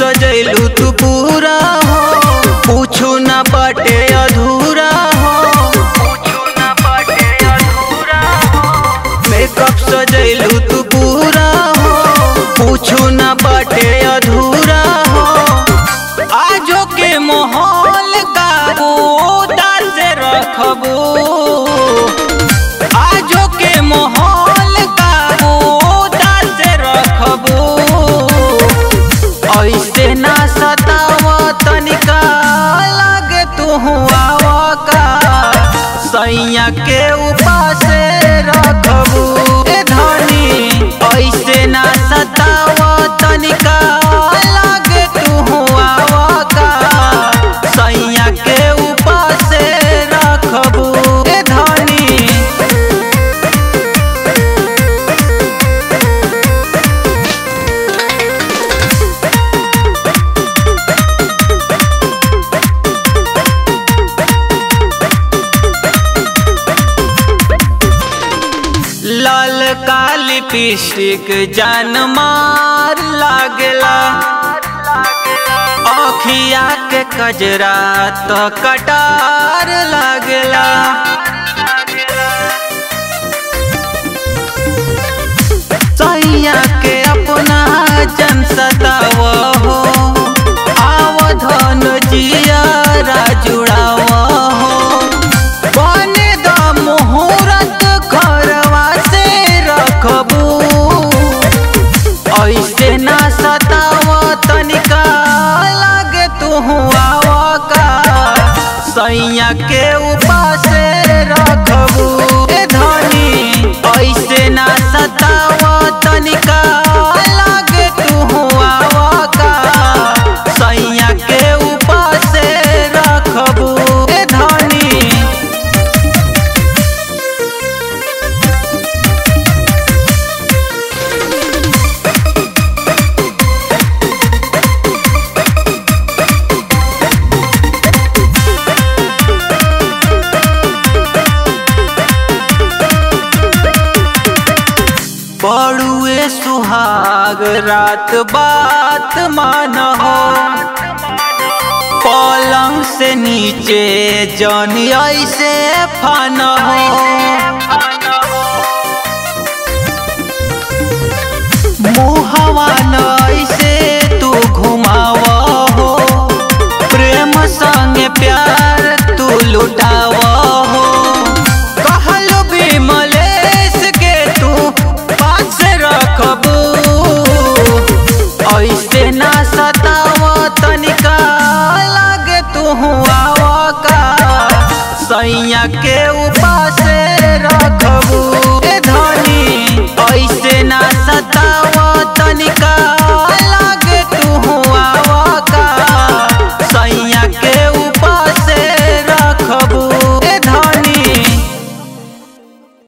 सजैलू तू पूरा हो पूछू ना बटे के लिपस्टिक जान मार लागला। अखिया के कजरा तो कटार लागला। सैया के अपना जन जनसता राग रात बात माना। हो पलंग से नीचे जन ऐसे फान। हो दुनिया के